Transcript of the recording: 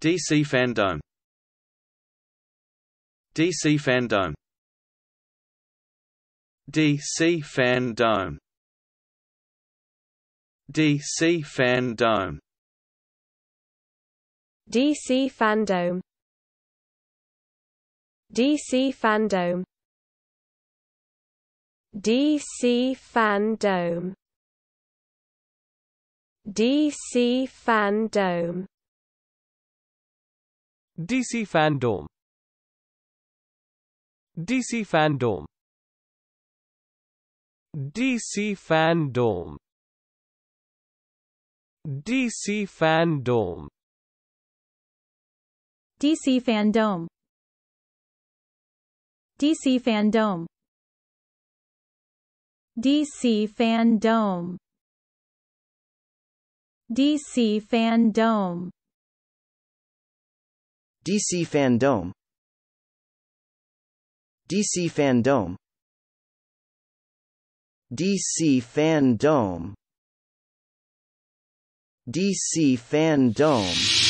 DC FanDome DC FanDome DC FanDome DC FanDome DC FanDome DC FanDome DC FanDome DC FanDome DC FanDome DC FanDome DC FanDome DC FanDome DC FanDome DC FanDome DC FanDome DC FanDome DC FanDome. DC FanDome. DC FanDome. DC FanDome.